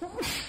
Ha